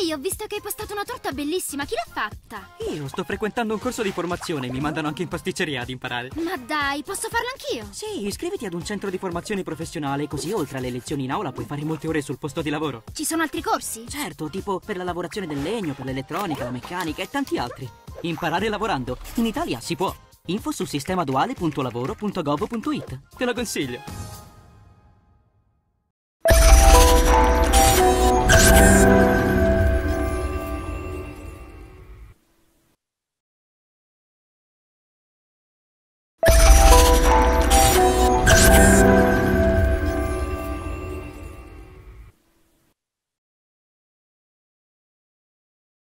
Ehi, ho visto che hai postato una torta bellissima, chi l'ha fatta? Io sto frequentando un corso di formazione, mi mandano anche in pasticceria ad imparare. Ma dai, posso farlo anch'io? Sì, iscriviti ad un centro di formazione professionale, così oltre alle lezioni in aula puoi fare molte ore sul posto di lavoro. Ci sono altri corsi? Certo, tipo per la lavorazione del legno, per l'elettronica, la meccanica e tanti altri. Imparare lavorando. In Italia si può. Info su sistemaduale.lavoro.gov.it. Te lo consiglio.